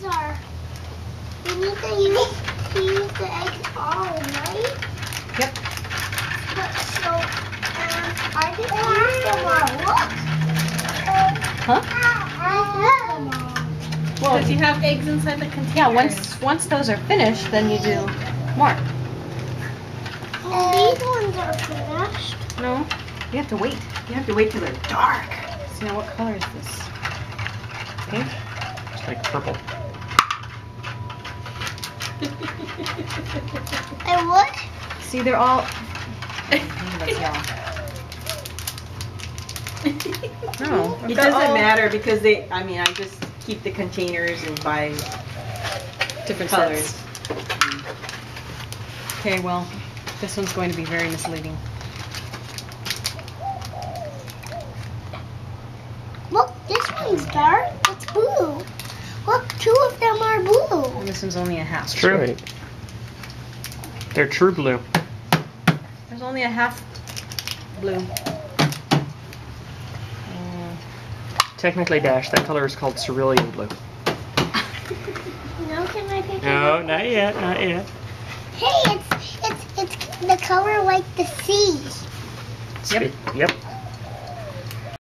eggs are. We need to use to use the eggs all, right? Yep. But so, um, I just use them all. Look. Huh? I use them all. Well, Because you have eggs inside the container. yeah. Once once those are finished, then you do more. And these ones are finished. No, you have to wait. You have to wait till they're dark. So now, what color is this? Pink. It's like purple. And what? See, they're all. Maybe that's yellow. No, It doesn't all matter because they, I mean, I just keep the containers and buy different colors. sets. Okay, well, this one's going to be very misleading. Look, this one's dark. It's blue. Look, two of them are blue. And this one's only a half. That's true. They're true blue. There's only a half blue. Mm. Technically, Dash, that color is called cerulean blue. Now can I pick No, it up? not yet, not yet. Hey, it's it's it's the color like the sea. Yep. Yep.